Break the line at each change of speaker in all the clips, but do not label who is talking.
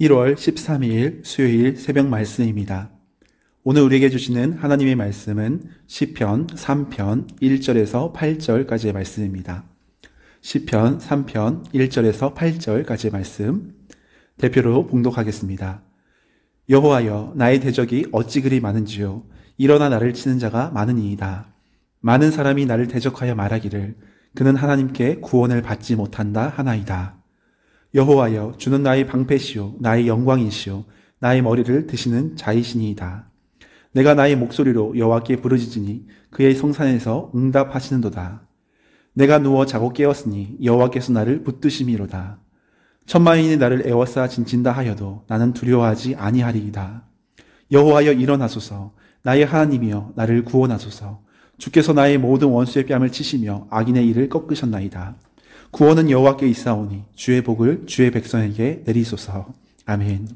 1월 13일 수요일 새벽 말씀입니다. 오늘 우리에게 주시는 하나님의 말씀은 시편 3편 1절에서 8절까지의 말씀입니다. 시편 3편 1절에서 8절까지의 말씀 대표로 봉독하겠습니다. 여호와여 나의 대적이 어찌 그리 많은지요 일어나 나를 치는 자가 많으니이다. 많은 사람이 나를 대적하여 말하기를 그는 하나님께 구원을 받지 못한다 하나이다. 여호와여 주는 나의 방패시요 나의 영광이시요 나의 머리를 드시는 자이시니이다. 내가 나의 목소리로 여호와께 부르짖으니 그의 성산에서 응답하시는도다. 내가 누워 자고 깨었으니 여호와께서 나를 붙드심이로다. 천만인이 나를 애워싸 진친다 하여도 나는 두려워하지 아니하리이다. 여호와여 일어나소서 나의 하나님이여 나를 구원하소서 주께서 나의 모든 원수의 뺨을 치시며 악인의 일을 꺾으셨나이다. 구원은 여호와께 있사오니 주의 복을 주의 백성에게 내리소서. 아멘.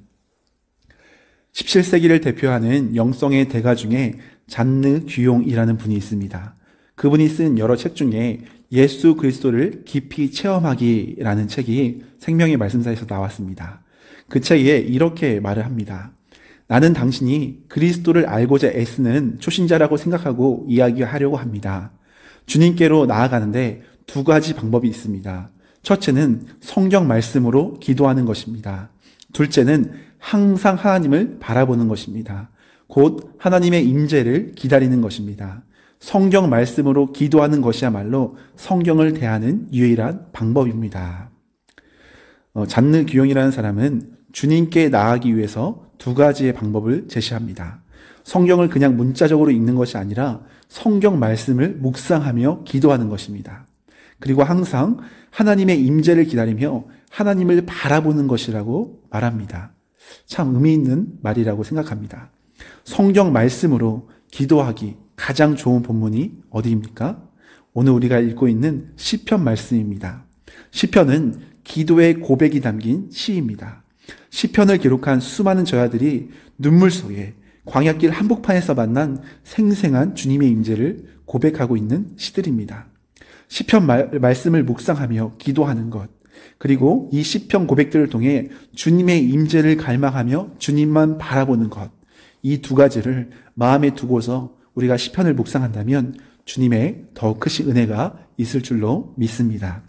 17세기를 대표하는 영성의 대가 중에 잔느 귀용이라는 분이 있습니다. 그분이 쓴 여러 책 중에 예수 그리스도를 깊이 체험하기라는 책이 생명의 말씀사에서 나왔습니다. 그 책에 이렇게 말을 합니다. 나는 당신이 그리스도를 알고자 애쓰는 초신자라고 생각하고 이야기하려고 합니다. 주님께로 나아가는데 두 가지 방법이 있습니다. 첫째는 성경 말씀으로 기도하는 것입니다. 둘째는 항상 하나님을 바라보는 것입니다. 곧 하나님의 임재를 기다리는 것입니다. 성경 말씀으로 기도하는 것이야말로 성경을 대하는 유일한 방법입니다. 어, 잔느 규용이라는 사람은 주님께 나아가기 위해서 두 가지의 방법을 제시합니다. 성경을 그냥 문자적으로 읽는 것이 아니라 성경 말씀을 묵상하며 기도하는 것입니다. 그리고 항상 하나님의 임재를 기다리며 하나님을 바라보는 것이라고 말합니다. 참 의미 있는 말이라고 생각합니다. 성경 말씀으로 기도하기 가장 좋은 본문이 어디입니까? 오늘 우리가 읽고 있는 시편 말씀입니다. 시편은 기도의 고백이 담긴 시입니다. 시편을 기록한 수많은 저자들이 눈물 속에 광야길 한복판에서 만난 생생한 주님의 임재를 고백하고 있는 시들입니다. 시편 말, 말씀을 묵상하며 기도하는 것 그리고 이 시편 고백들을 통해 주님의 임재를 갈망하며 주님만 바라보는 것 이 두 가지를 마음에 두고서 우리가 시편을 묵상한다면 주님의 더 크신 은혜가 있을 줄로 믿습니다.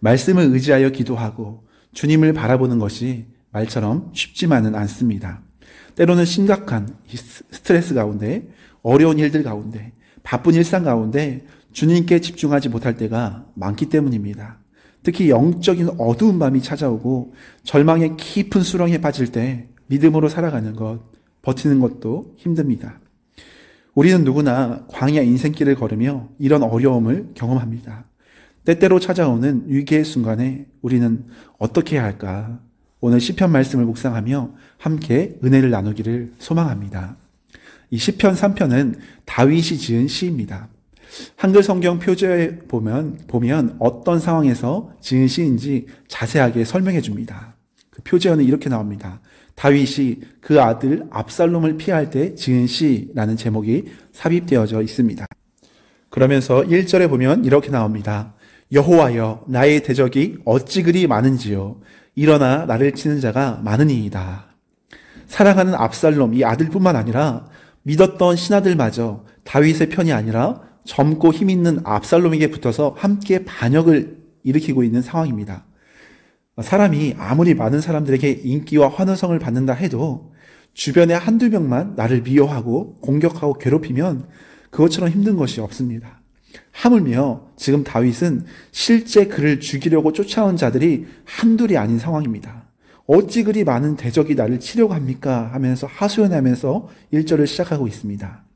말씀을 의지하여 기도하고 주님을 바라보는 것이 말처럼 쉽지만은 않습니다. 때로는 심각한 스트레스 가운데 어려운 일들 가운데 바쁜 일상 가운데 주님께 집중하지 못할 때가 많기 때문입니다. 특히 영적인 어두운 밤이 찾아오고 절망의 깊은 수렁에 빠질 때 믿음으로 살아가는 것, 버티는 것도 힘듭니다. 우리는 누구나 광야 인생길을 걸으며 이런 어려움을 경험합니다. 때때로 찾아오는 위기의 순간에 우리는 어떻게 해야 할까? 오늘 시편 말씀을 묵상하며 함께 은혜를 나누기를 소망합니다. 이 시편 3편은 다윗이 지은 시입니다. 한글 성경 표제에 보면, 보면 어떤 상황에서 지은 시인지 자세하게 설명해 줍니다. 그 표제어는 이렇게 나옵니다. 다윗이 그 아들 압살롬을 피할 때 지은 시라는 제목이 삽입되어져 있습니다. 그러면서 1절에 보면 이렇게 나옵니다. 여호와여 나의 대적이 어찌 그리 많은지요 일어나 나를 치는 자가 많으니이다. 사랑하는 압살롬 이 아들뿐만 아니라 믿었던 신하들마저 다윗의 편이 아니라 젊고 힘 있는 압살롬에게 붙어서 함께 반역을 일으키고 있는 상황입니다. 사람이 아무리 많은 사람들에게 인기와 환호성을 받는다 해도 주변에 한두 명만 나를 미워하고 공격하고 괴롭히면 그것처럼 힘든 것이 없습니다. 하물며 지금 다윗은 실제 그를 죽이려고 쫓아온 자들이 한둘이 아닌 상황입니다. 어찌 그리 많은 대적이 나를 치려고 합니까? 하면서 하소연하면서 1절을 시작하고 있습니다.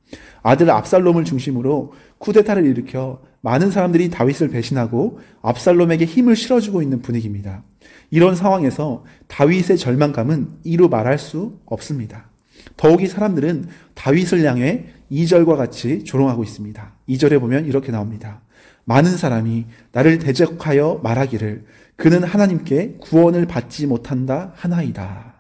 아들 압살롬을 중심으로 쿠데타를 일으켜 많은 사람들이 다윗을 배신하고 압살롬에게 힘을 실어주고 있는 분위기입니다. 이런 상황에서 다윗의 절망감은 이루 말할 수 없습니다. 더욱이 사람들은 다윗을 향해 2절과 같이 조롱하고 있습니다. 2절에 보면 이렇게 나옵니다. 많은 사람이 나를 대적하여 말하기를 그는 하나님께 구원을 받지 못한다 하나이다.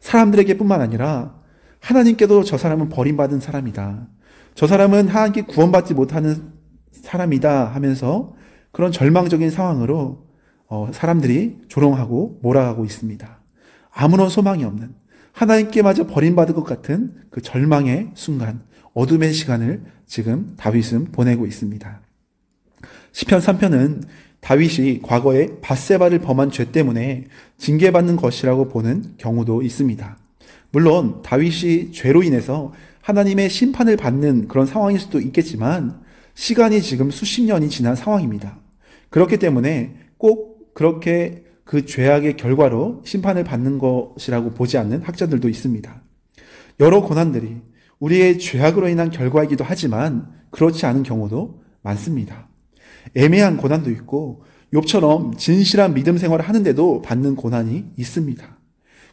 사람들에게 뿐만 아니라 하나님께도 저 사람은 버림받은 사람이다. 저 사람은 하나님께 구원받지 못하는 사람이다 하면서 그런 절망적인 상황으로 어, 사람들이 조롱하고 몰아가고 있습니다. 아무런 소망이 없는 하나님께마저 버림받을 것 같은 그 절망의 순간, 어둠의 시간을 지금 다윗은 보내고 있습니다. 시편 3편은 다윗이 과거에 바세바를 범한 죄 때문에 징계받는 것이라고 보는 경우도 있습니다. 물론 다윗이 죄로 인해서 하나님의 심판을 받는 그런 상황일 수도 있겠지만 시간이 지금 수십 년이 지난 상황입니다. 그렇기 때문에 꼭 그렇게 그 죄악의 결과로 심판을 받는 것이라고 보지 않는 학자들도 있습니다. 여러 고난들이 우리의 죄악으로 인한 결과이기도 하지만 그렇지 않은 경우도 많습니다. 애매한 고난도 있고 욥처럼 진실한 믿음 생활을 하는데도 받는 고난이 있습니다.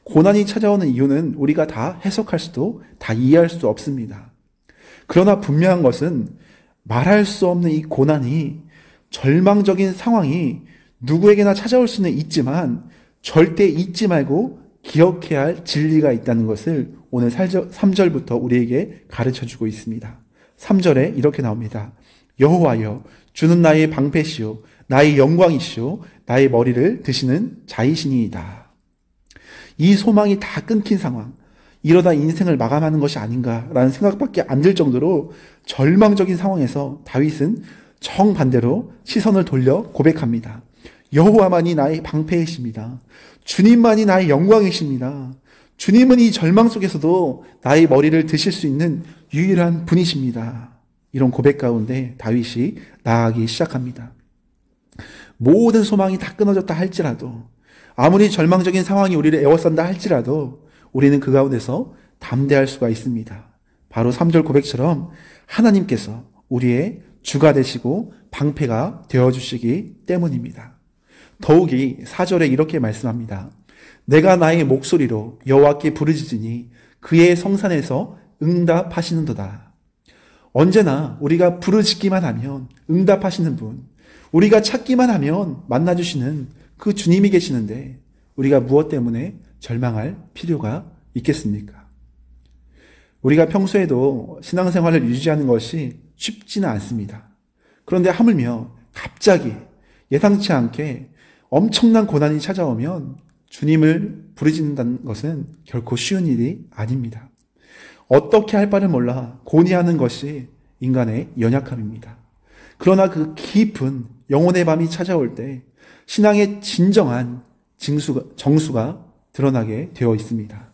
고난이 찾아오는 이유는 우리가 다 해석할 수도 다 이해할 수도 없습니다. 그러나 분명한 것은 말할 수 없는 이 고난이 절망적인 상황이 누구에게나 찾아올 수는 있지만 절대 잊지 말고 기억해야 할 진리가 있다는 것을 오늘 3절부터 우리에게 가르쳐 주고 있습니다. 3절에 이렇게 나옵니다. 여호와여 주는 나의 방패시요 나의 영광이시요 나의 머리를 드시는 자이시니이다. 이 소망이 다 끊긴 상황. 이러다 인생을 마감하는 것이 아닌가라는 생각밖에 안 들 정도로 절망적인 상황에서 다윗은 정반대로 시선을 돌려 고백합니다. 여호와만이 나의 방패이십니다. 주님만이 나의 영광이십니다. 주님은 이 절망 속에서도 나의 머리를 드실 수 있는 유일한 분이십니다. 이런 고백 가운데 다윗이 나아가기 시작합니다. 모든 소망이 다 끊어졌다 할지라도 아무리 절망적인 상황이 우리를 애워싼다 할지라도 우리는 그 가운데서 담대할 수가 있습니다. 바로 3절 고백처럼 하나님께서 우리의 주가 되시고 방패가 되어 주시기 때문입니다. 더욱이 4절에 이렇게 말씀합니다. 내가 나의 목소리로 여호와께 부르짖으니 그의 성산에서 응답하시는도다. 언제나 우리가 부르짖기만 하면 응답하시는 분, 우리가 찾기만 하면 만나주시는 그 주님이 계시는데 우리가 무엇 때문에 절망할 필요가 있겠습니까? 우리가 평소에도 신앙생활을 유지하는 것이 쉽지는 않습니다. 그런데 하물며 갑자기 예상치 않게 엄청난 고난이 찾아오면 주님을 부르짖는다는 것은 결코 쉬운 일이 아닙니다. 어떻게 할 바를 몰라 고뇌하는 것이 인간의 연약함입니다. 그러나 그 깊은 영혼의 밤이 찾아올 때 신앙의 진정한 징수가, 정수가 드러나게 되어 있습니다.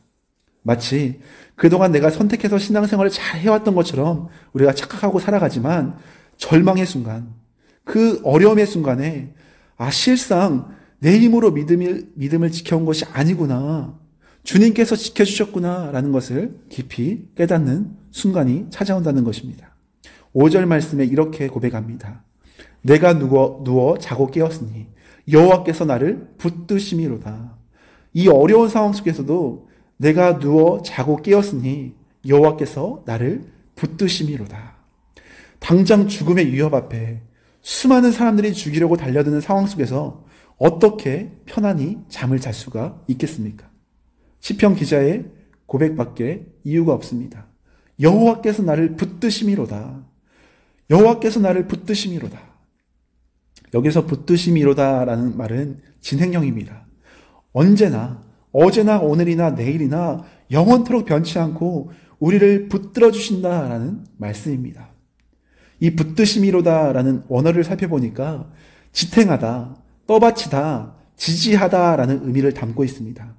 마치 그동안 내가 선택해서 신앙생활을 잘 해왔던 것처럼 우리가 착각하고 살아가지만 절망의 순간, 그 어려움의 순간에 아, 실상 내 힘으로 믿음을, 믿음을 지켜온 것이 아니구나. 주님께서 지켜주셨구나. 라는 것을 깊이 깨닫는 순간이 찾아온다는 것입니다. 5절 말씀에 이렇게 고백합니다. 내가 누워, 누워 자고 깨었으니 여호와께서 나를 붙드심이로다. 이 어려운 상황 속에서도 내가 누워 자고 깨었으니 여호와께서 나를 붙드심이로다. 당장 죽음의 위협 앞에 수많은 사람들이 죽이려고 달려드는 상황 속에서 어떻게 편안히 잠을 잘 수가 있겠습니까? 시편 기자의 고백밖에 이유가 없습니다. 여호와께서 나를 붙드심이로다. 여호와께서 나를 붙드심이로다. 여기서 붙드심이로다라는 말은 진행형입니다. 언제나 어제나 오늘이나 내일이나 영원토록 변치 않고 우리를 붙들어 주신다라는 말씀입니다. 이 붙드심이로다라는 원어를 살펴보니까 지탱하다, 떠받치다, 지지하다라는 의미를 담고 있습니다.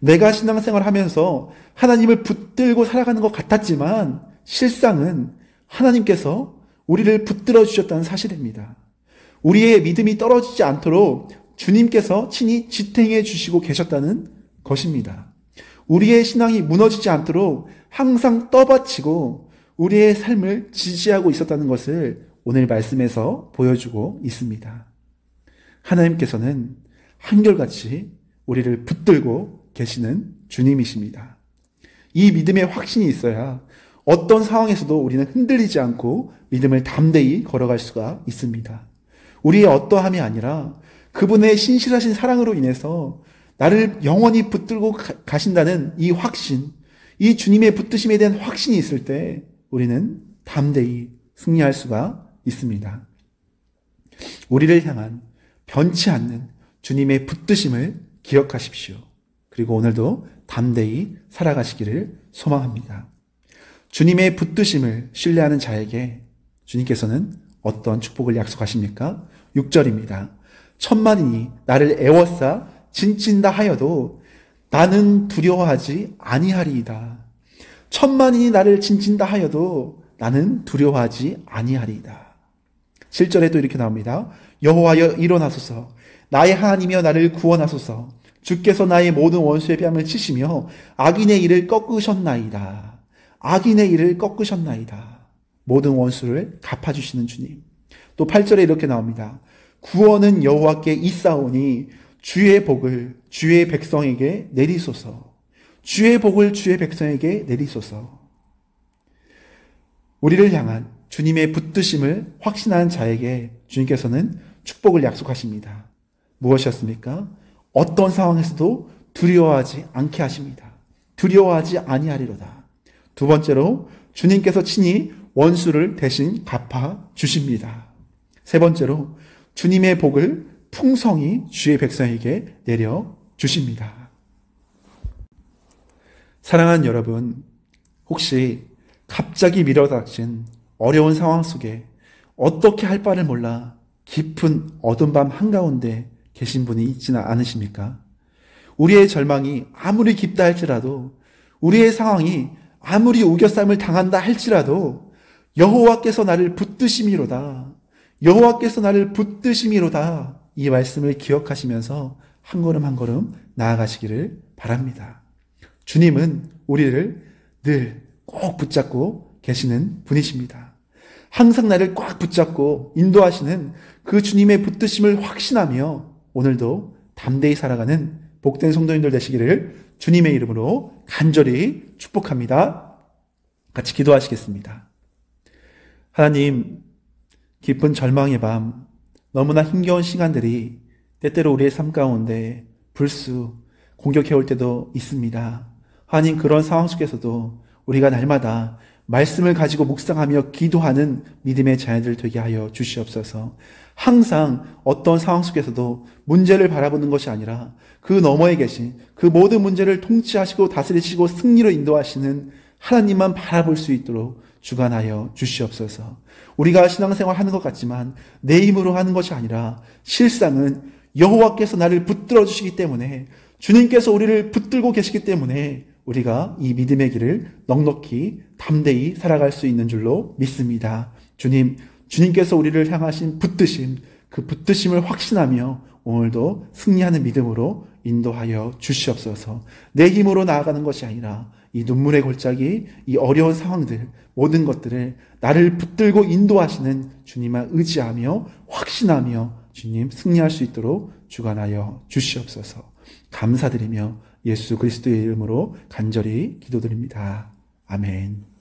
내가 신앙생활 하면서 하나님을 붙들고 살아가는 것 같았지만 실상은 하나님께서 우리를 붙들어 주셨다는 사실입니다. 우리의 믿음이 떨어지지 않도록 주님께서 친히 지탱해 주시고 계셨다는 것입니다. 우리의 신앙이 무너지지 않도록 항상 떠받치고 우리의 삶을 지지하고 있었다는 것을 오늘 말씀에서 보여주고 있습니다. 하나님께서는 한결같이 우리를 붙들고 계시는 주님이십니다. 이 믿음의 확신이 있어야 어떤 상황에서도 우리는 흔들리지 않고 믿음을 담대히 걸어갈 수가 있습니다. 우리의 어떠함이 아니라 그분의 신실하신 사랑으로 인해서 나를 영원히 붙들고 가신다는 이 확신, 이 주님의 붙드심에 대한 확신이 있을 때 우리는 담대히 승리할 수가 있습니다. 우리를 향한 변치 않는 주님의 붙드심을 기억하십시오. 그리고 오늘도 담대히 살아가시기를 소망합니다. 주님의 붙드심을 신뢰하는 자에게 주님께서는 어떤 축복을 약속하십니까? 6절입니다. 천만인이 나를 애워싸 진친다 하여도 나는 두려워하지 아니하리이다. 천만인이 나를 진친다 하여도 나는 두려워하지 아니하리이다. 7절에도 이렇게 나옵니다. 여호와여 일어나소서 나의 하나님이여 나를 구원하소서 주께서 나의 모든 원수의 뺨을 치시며 악인의 일을 꺾으셨나이다. 악인의 일을 꺾으셨나이다. 모든 원수를 갚아주시는 주님. 또 8절에 이렇게 나옵니다. 구원은 여호와께 있사오니 주의 복을 주의 백성에게 내리소서. 주의 복을 주의 백성에게 내리소서. 우리를 향한 주님의 붙드심을 확신한 자에게 주님께서는 축복을 약속하십니다. 무엇이었습니까? 어떤 상황에서도 두려워하지 않게 하십니다. 두려워하지 아니하리로다. 두 번째로 주님께서 친히 원수를 대신 갚아 주십니다. 세 번째로 주님의 복을 풍성히 주의 백성에게 내려 주십니다. 사랑하는 여러분, 혹시 갑자기 밀어닥친 어려운 상황 속에 어떻게 할 바를 몰라 깊은 어둠 밤 한가운데 계신 분이 있지는 않으십니까? 우리의 절망이 아무리 깊다 할지라도 우리의 상황이 아무리 우겨쌈을 당한다 할지라도 여호와께서 나를 붙드심이로다. 여호와께서 나를 붙드심이로다. 이 말씀을 기억하시면서 한 걸음 한 걸음 나아가시기를 바랍니다. 주님은 우리를 늘 꼭 붙잡고 계시는 분이십니다. 항상 나를 꽉 붙잡고 인도하시는 그 주님의 붙드심을 확신하며 오늘도 담대히 살아가는 복된 성도님들 되시기를 주님의 이름으로 간절히 축복합니다. 같이 기도하시겠습니다. 하나님, 깊은 절망의 밤, 너무나 힘겨운 시간들이 때때로 우리의 삶 가운데 불수 공격해 올 때도 있습니다. 하나님, 그런 상황 속에서도 우리가 날마다 말씀을 가지고 묵상하며 기도하는 믿음의 자녀들 되게 하여 주시옵소서. 항상 어떤 상황 속에서도 문제를 바라보는 것이 아니라 그 너머에 계신 그 모든 문제를 통치하시고 다스리시고 승리로 인도하시는 하나님만 바라볼 수 있도록 주관하여 주시옵소서. 우리가 신앙생활 하는 것 같지만 내 힘으로 하는 것이 아니라 실상은 여호와께서 나를 붙들어 주시기 때문에 주님께서 우리를 붙들고 계시기 때문에 우리가 이 믿음의 길을 넉넉히 담대히 살아갈 수 있는 줄로 믿습니다. 주님, 주님께서 우리를 향하신 붙드심, 그 붙드심을 확신하며 오늘도 승리하는 믿음으로 인도하여 주시옵소서. 내 힘으로 나아가는 것이 아니라 이 눈물의 골짜기, 이 어려운 상황들, 모든 것들을 나를 붙들고 인도하시는 주님만 의지하며 확신하며 주님 승리할 수 있도록 주관하여 주시옵소서. 감사드리며 예수 그리스도의 이름으로 간절히 기도드립니다. 아멘.